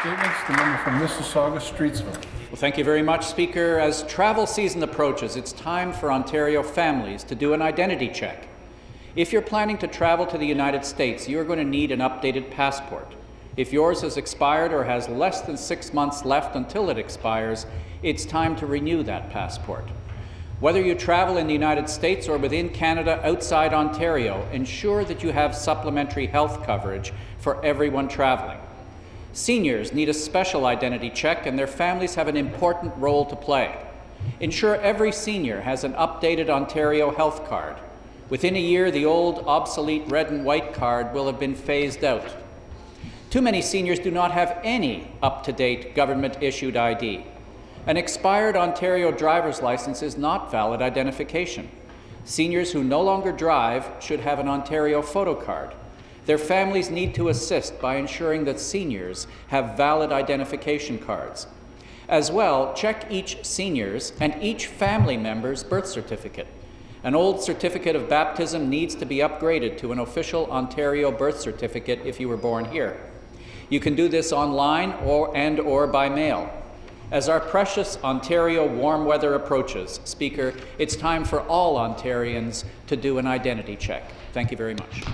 statements. The member from Mississauga, Streetsville. Well, thank you very much, Speaker. As travel season approaches, it's time for Ontario families to do an identity check. If you're planning to travel to the United States, you're going to need an updated passport. If yours has expired or has less than six months left until it expires, it's time to renew that passport. Whether you travel in the United States or within Canada outside Ontario, ensure that you have supplementary health coverage for everyone traveling. Seniors need a special identity check, and their families have an important role to play. Ensure every senior has an updated Ontario health card. Within a year, the old, obsolete red and white card will have been phased out. Too many seniors do not have any up to date government issued ID. An expired Ontario driver's license is not valid identification. Seniors who no longer drive should have an Ontario photo card. Their families need to assist by ensuring that seniors have valid identification cards. As well, check each senior's and each family member's birth certificate. An old certificate of baptism needs to be upgraded to an official Ontario birth certificate if you were born here. You can do this online or and or by mail. As our precious Ontario warm weather approaches, Speaker, it's time for all Ontarians to do an identity check. Thank you very much.